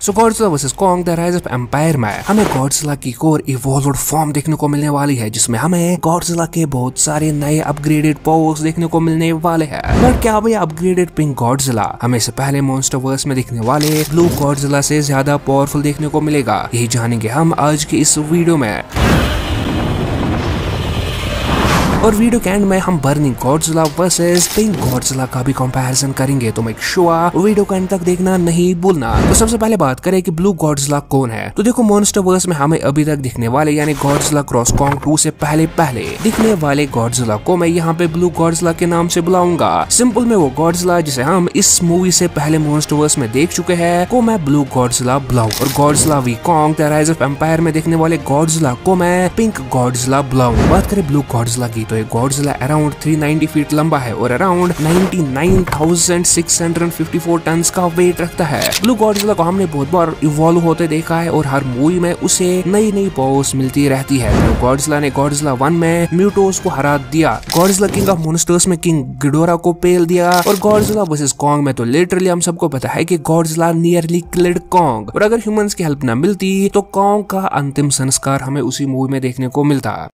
So Godzilla versus Kong the rise of empire में हमें Godzilla की कोर इवॉल्व फॉर्म देखने को मिलने वाली है, जिसमें हमें गॉडजिला के बहुत सारे नए अपग्रेडेड पावर्स देखने को मिलने वाले हैं। बट क्या भाई अपग्रेडेड पिंक गॉडजिला हमें से पहले वर्स में देखने वाले ब्लू गॉडजिला से ज़्यादा पावरफुल देखने को मिलेगा। यही जानेंगे हम आज की इस वीडियो में। और वीडियो के एंड में हम burning Godzilla versus pink Godzilla का भी कंपैरिजन करेंगे। तो मेक श्योर वीडियो को एंड तक देखना नहीं भूलना। तो सबसे पहले बात करें कि ब्लू गॉडजिला कौन है। तो देखो मॉन्स्टर वर्स में हमें अभी तक दिखने वाले, यानी गॉडजिला क्रॉस कॉन्ग टू से पहले पहले दिखने वाले गॉडजिला को मैं यहाँ पे ब्लू गॉडजिला के नाम से बुलाऊँगा। सिंपल में वो गॉडजिला जिसे हम इस मूवी से पहले मॉन्स्टर वर्स में देख चुके हैं, को मैं ब्लू गॉडजिला बुलाऊ। और Godzilla v Kong the rise of empire में देखने वाले गॉडजिला को मैं पिंक गॉडजिला बुलाऊ। बात करें ब्लू गॉडजिला की तो ये गॉडजिला अराउंड 390 फीट लंबा है और अराउंड 99,654 टन का वेट रखता है। ब्लू गॉडजिला को हमने बहुत बार इवॉल्व होते देखा है और हर मूवी में उसे नई नई पावर्स मिलती रहती है। ब्लू गॉडजिला ने गॉडजिला वन में म्यूटोस को हरा दिया गॉडजिला किंग ऑफ़ मोनस्टर्स में किंग गिडोरा को पेल दिया और गॉडजिला वर्सेस कॉन्ग में तो लिटरली हम सबको पता है कि गॉडजिला नियरली किल्ड कॉन्ग और अगर ह्यूमंस की हेल्प न मिलती तो कॉन्ग का अंतिम संस्कार हमें उसी मूवी में देखने को मिलता।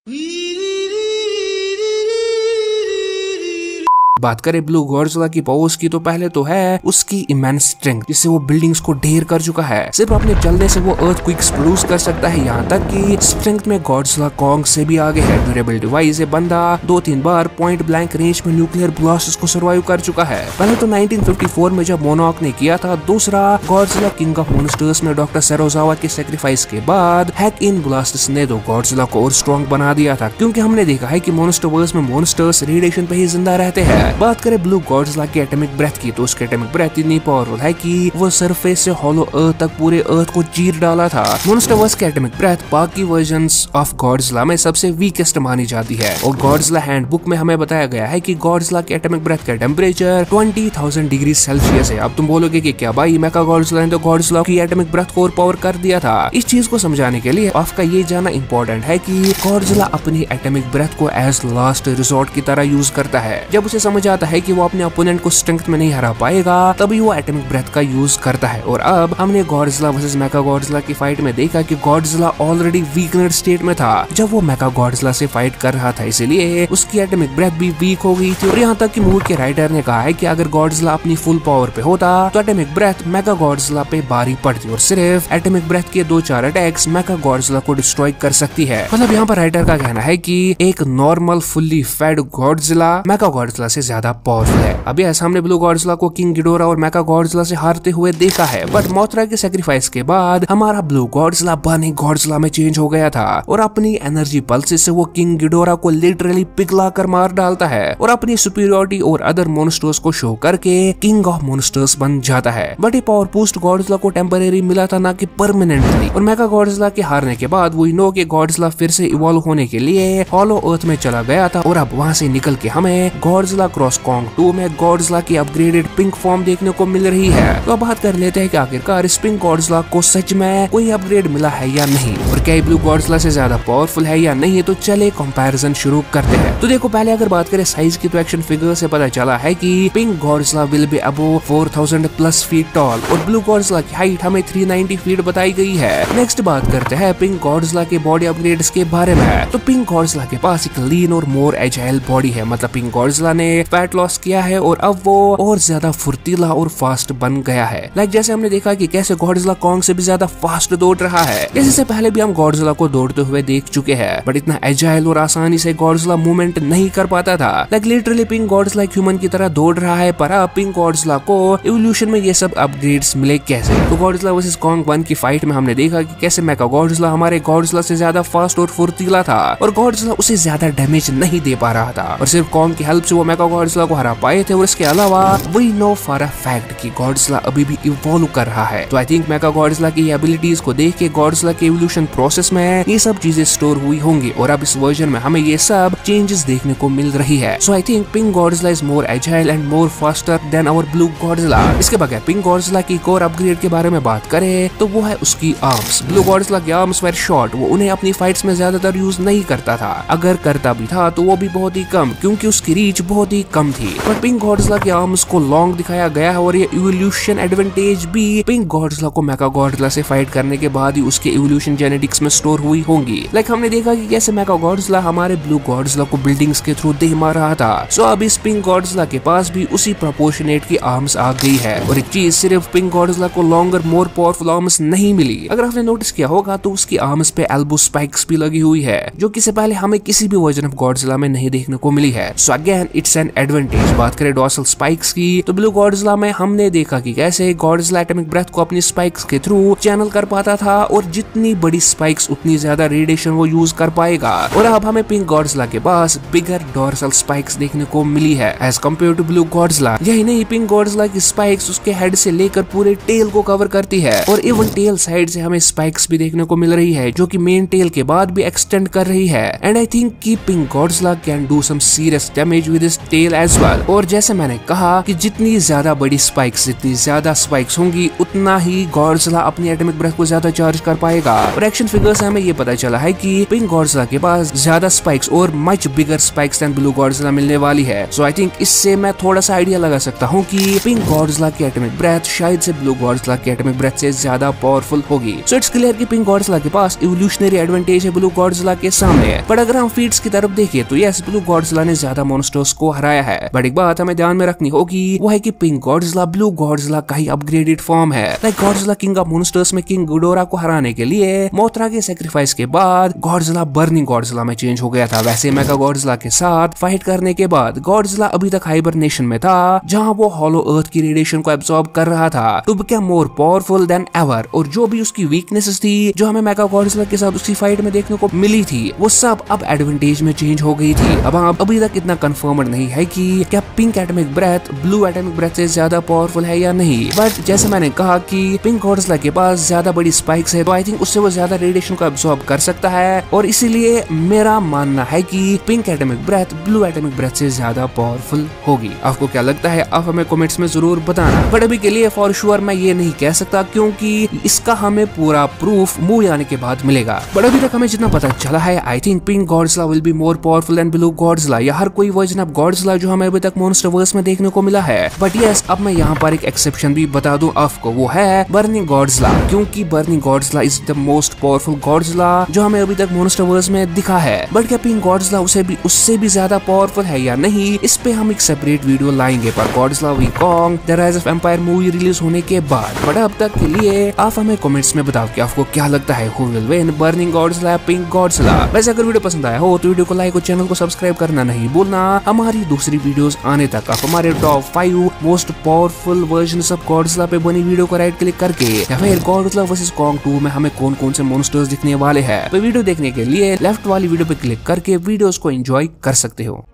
बात करें ब्लू गॉर्जला की पावर्स की तो पहले तो है उसकी इमेंस स्ट्रेंथ जिससे वो बिल्डिंग्स को ढेर कर चुका है। सिर्फ़ अपने चलने से वो अर्थ क्विक्स प्रोड्यूस कर सकता है यहाँ तक कि स्ट्रेंथ में गॉर्जला कॉन्ग से भी आगे है। ड्यूरेबल डिवाइस है बंदा दो तीन बार पॉइंट ब्लैंक रेंज में न्यूक्लियर ब्लास्ट को सर्वाइव कर चुका है। पहले तो 1954 में जब मोनॉक ने किया था, दूसरा गॉर्जला किंग ऑफ़ मोनस्टर्स में डॉक्टर सेरोजावा के सेक्रीफाइस के बाद हैक इन ब्लास्ट ने दो गॉर्जला को और स्ट्रॉन्ग बना दिया था, क्योंकि हमने देखा है कि मोनस्टर्स में मोनस्टर्स रेडिएशन पे ही ज़िंदा रहते हैं। बात करें ब्लू गॉड्सला की एटॉमिक ब्रेथ की तो उसके एटॉमिक ब्रेथ इतनी पावरफुल है कि वो सरफेस से हॉलो अर्थ तक पूरे अर्थ को चीर डाला था। मोनस्टरवर्स के एटॉमिक ब्रेथ बाकी वर्जंस ऑफ़ गॉड्सला में सबसे वीकेस्ट मानी जाती है। और गॉड्सला हैंडबुक में हमें बताया गया है की गॉड्सला के एटॉमिक ब्रेथ का टेम्परेचर 20,000 डिग्री सेल्सियस है। अब तुम बोलोगे की क्या भाई मेका गॉड्सला ने तो गॉड्सला की एटॉमिक ब्रेथ को पावर कर दिया था? इस चीज़ को समझाने के लिए आपका ये जाना इंपॉर्टेंट है की गॉड्सला अपनी एटॉमिक ब्रेथ को एज लास्ट रिजोर्ट की तरह यूज़ करता है। जब उसे आता है कि वो अपने अपोनेंट को स्ट्रेंथ में नहीं हरा पाएगा, तभी वो एटमिक ब्रेथ का यूज़ करता है। और अब हमने गॉडजिला वर्सेस मेका गॉडजिला की फाइट में देखा कि गॉडजिला ऑलरेडी वीकनेड स्टेट में था। जब वो मेका गॉडजिला से फाइट कर रहा था, इसलिए उसकी एटमिक ब्रेथ भी वीक हो गई थी। और यहाँ तक कि मूवी के राइटर ने कहा है कि अगर गॉडजिला अपनी फुल पावर पे होता तो एटमिक ब्रेथ मेगा गॉडजिला पे बारी पड़ती और सिर्फ़ एटमिक ब्रेथ के दो चार अटैक्स मेका गॉडजिला को डिस्ट्रॉय कर सकती है। मतलब यहाँ पर राइटर का कहना है कि एक normal fully fed Godzilla Mecha Godzilla से ज़्यादा पावरफुल है। अभी ऐसा हमने ब्लू गॉडजिला को किंग गिडोरा और मेका गॉडजिला से हारते हुए देखा है बट मोथरा के सेक्रीफाइस के बाद हमारा ब्लू गॉडजिला बनी गॉडजिला में चेंज हो गया था। और अपनी एनर्जी पल्स से वो किंग गिडोरा को लिटरली पिघला कर मार डालता है। और अपनी सुपीरियोरिटी और अदर मोनस्टर्स को शो करके किंग ऑफ़ मोनस्टर्स बन जाता है। बट ये पावर पोस्ट गॉडजिला को टेम्परेरी मिला था ना कि परमानेंटली और मेका गॉडजिला के हारने के बाद वो इनो के गॉडजिला फिर से इवॉल्व होने के लिए हॉलो अर्थ में चला गया था। और अब वहाँ से निकल के हमें गॉडजिला क्रॉस कॉन्ग टू में गॉडजिला की अपग्रेडेड पिंक फॉर्म देखने को मिल रही है। तो बात कर लेते हैं की आखिरकार इस पिंक गॉडजिला को सच में कोई अपग्रेड मिला है या नहीं। और क्या ब्लू गॉडजिला से ज़्यादा पावरफुल है या नहीं तो चले कंपैरिजन शुरू करते हैं। तो देखो, पहले अगर बात करें साइज़ की तो एक्शन फिगर से पता चला है कि pink Godzilla will be about 4000 plus feet tall और ब्लू गॉडजिला की हाइट हमें 390 फीट बताई गई है। नेक्स्ट बात करते हैं पिंक गॉडजिला के बॉडी अपग्रेड्स के बारे में। तो पिंक गॉडजिला के पास एक लीन और मोर एजाइल बॉडी है। मतलब पिंक गॉडजिला ने फैट लॉस किया है और अब वो और ज़्यादा फुर्तीला और फास्ट बन गया है। लाइक जैसे हमने देखा कि कैसे गॉडजिला कॉन्ग से भी ज़्यादा फास्ट दौड़ रहा है। जैसे से पहले भी हम गॉडजिला को दौड़ते हुए देख चुके हैं बट इतना एजाइल और आसानी से गॉडजिला मूवमेंट नहीं कर पाता था। Like literally pink Godzilla human की तरह दौड़ रहा है, पर अब पिंक गॉड्सला को एवोल्यूशन में ये सब अपग्रेड्स मिले कैसे? तो गॉड्सला वर्सेस कॉन्ग वन की फाइट में हमने देखा कि कैसे मेका गॉड्सला हमारे गॉड्सला से ज़्यादा फास्ट और फुर्तीला था, और गॉड्सला उसे ज़्यादा डैमेज नहीं दे पा रहा था। और सिर्फ़ कॉन्ग की हेल्प से वो मेका गॉड्सला को हरा पाए थे और इसके अलावा we know for a fact कि गॉड्सला अभी भी इवॉल्व कर रहा है। तो आई थिंक मेका गॉड्सला की एबिलिटीज को देख के गॉड्सला के एवोल्यूशन प्रोसेस में ये सब चीज़ें स्टोर हुई होंगी और अब इस वर्जन में हमें ये सब चेंजेस देखने को मिल रही है। So I think pink Godzilla is more agile and more faster than our blue Godzilla इसके बगैर पिंक गॉड्सला की कोर अपग्रेड के बारे में बात करें तो वो है उसकी आर्म्स ब्लू गॉड्सला की आर्म्स वेर शॉर्ट वो उन्हें अपनी फाइट्स में ज़्यादातर यूज़ नहीं करता था। अगर करता भी था तो वो भी बहुत ही कम, क्योंकि उसकी रीच बहुत ही कम थी। पर पिंक गॉडजिला के आर्म्स को लॉन्ग दिखाया गया है और ये इवोल्यूशन एडवांटेज भी पिंक गॉडजिला को मेगा गॉडजिला से फाइट करने के बाद ही उसके इवोल्यूशन जेनेटिक्स में स्टोर हुई होंगी। लाइक हमने देखा कि कैसे मेगा गॉडजिला हमारे ब्लू गॉडजिला को बिल्डिंग्स के थ्रू दे मार रहा था। सो अब इस पिंक गॉडजिला के पास भी उसी प्रोपोर्शनेट की आर्म्स आ गई है। और एक चीज़ सिर्फ़ पिंक गॉडजिला को लॉन्गर मोर पावरफुल आर्म्स नहीं मिली। अगर आपने नोटिस किया होगा तो उसकी आर्म्स पे एल्बो स्पाइक्स भी लगी हुई है, जो कि से पहले हमें किसी भी वर्जन ऑफ़ गॉडजिला में नहीं देखने को मिली है। So again it's an advantage बात करें डॉसल स्पाइक्स की तो ब्लू गॉडजिला में हमने देखा कि कैसे गॉडजिला एटॉमिक ब्रेथ को अपनी स्पाइक्स के थ्रू चैनल कर पाता था और जितनी बड़ी स्पाइक्स उतनी ज़्यादा रेडिएशन वो यूज़ कर पाएगा। और अब हमें पिंक गॉडजिला के पास बिगर डॉर्सल स्पाइक्स देखने को मिली है। As compare to blue Godzilla यही नहीं पिंक गॉडजिला की स्पाइक्स उसके हेड से लेकर पूरे टेल को कवर करती है। और इवन टेल साइड से हमें स्पाइक्स भी देखने को मिल रही है, जो कि मेन टेल के बाद भी एक्सटेंड कर रही है। एंड आई थिंक की pink Godzilla can do some serious damage with tail as well और जैसे मैंने कहा कि जितनी ज़्यादा बड़ी स्पाइक्स जितनी ज़्यादा स्पाइक्स होंगी, उतना ही गॉडजिला अपनी एटॉमिक ब्रेथ को ज़्यादा चार्ज कर पाएगा। और एक्शन फिगर से हमें ये पता चला है कि पिंक गॉडजिला के पास ज़्यादा स्पाइक्स और much bigger spikes blue Godzilla मिलने वाली है। सो आई थिंक इससे मैं थोड़ा सा आइडिया लगा सकता हूँ की पिंक गॉडजिला की एटमिक ब्रेथ शायद से ब्लू गॉडजिला की एटॉमिक ब्रेथ से ज़्यादा पावरफुल होगी। सो इट्स क्लियर की पिंक गॉडजिला के पास इवोल्यूशनरी एडवांटेज है ब्लू गॉडजिला के सामने। पर अगर हम फीड्स की तरफ़ देखें तो यस ब्लू गॉडजिला ने ज़्यादा मोनस्टर्स को हराया है। बट एक बात हमें ध्यान में रखनी होगी, वो है कि पिंक गॉडजिला ब्लू गॉडजिला का ही अपग्रेडेड फॉर्म है। Like Godzilla king of monsters में किंग गुडोरा को हराने के लिए मोथरा के सेक्रीफाइस के बाद गॉडजिला बर्निंग गॉडजिला में चेंज हो गया था। वैसे मेगा गॉडजिला के साथ फाइट करने के बाद गॉडजिला अभी तक हाइबरनेशन में था, जहाँ वो हॉलो अर्थ की रेडिएशन को एब्सॉर्ब कर रहा था। To become more powerful than ever और जो भी उसकी वीकनेसेस थी, जो हमें मेगा गॉडजिला के साथ उसकी फाइट में देखने को मिली थी, वो सब अब एडवांटेज में चेंज हो गई थी। अब आप अभी तक इतना कंफर्म नहीं है कि क्या pink atomic breath blue atomic breath से ज़्यादा पावरफुल है या नहीं? बट जैसे मैंने कहा कि पिंक गॉडजिला के पास ज़्यादा बड़ी स्पाइक्स है तो आई थिंक उससे वो ज़्यादा रेडिएशन को एब्सॉर्ब कर सकता है। और इसीलिए मेरा मानना है कि pink atomic breath blue atomic breath से ज़्यादा पावरफुल होगी। आपको क्या लगता है? आप हमें कमेंट्स में ज़रूर बताना। बट अभी के लिए फॉर श्योर मैं ये नहीं कह सकता क्योंकि इसका हमें पूरा प्रूफ मूवी आने के बाद मिलेगा। बट अभी तक हमें जितना पता चला है I think pink Godzilla will be more powerful than blue Godzilla या हर कोई वर्जन ऑफ़ गॉड्सला जो हमें अभी तक मोन्स्टरवर्स में देखने को मिला है। बट यस अब मैं यहाँ पर एक एक्सेप्शन भी बता दूँ आपको, वो है बर्निंग गॉड्सला क्योंकि burning Godzilla is the most powerful Godzilla जो हमें अभी तक मोन्स्टरवर्स में दिखा है। बट क्या पिंक गॉड्सला उसे भी उससे भी ज़्यादा पावरफुल है या नहीं, इस पे हम एक सेपरेट वीडियो लाएँगे। पर Godzilla V Kong the rise of empire movie release होने के बाद। बट अब तक के लिए आप हमें कमेंट्स में बताओ कि आपको क्या लगता है who will win burning Godzilla pink Godzilla वैसे अगर वीडियो पसंद आया हो तो वीडियो को लाइक और चैनल को सब्सक्राइब करना नहीं भूलना। हमारी दूसरी वीडियोस आने तक। आप हमारे top five most powerful version of Godzilla पे बनी वीडियो को राइट क्लिक करके या फिर गॉडजिला वर्सेस कॉन्ग टू में हमें कौन कौन से मोनस्टर्स दिखने वाले हैं। तो वीडियो देखने के लिए लेफ़्ट वाली वीडियो पे क्लिक करके वीडियोस को एंजॉय कर सकते हो।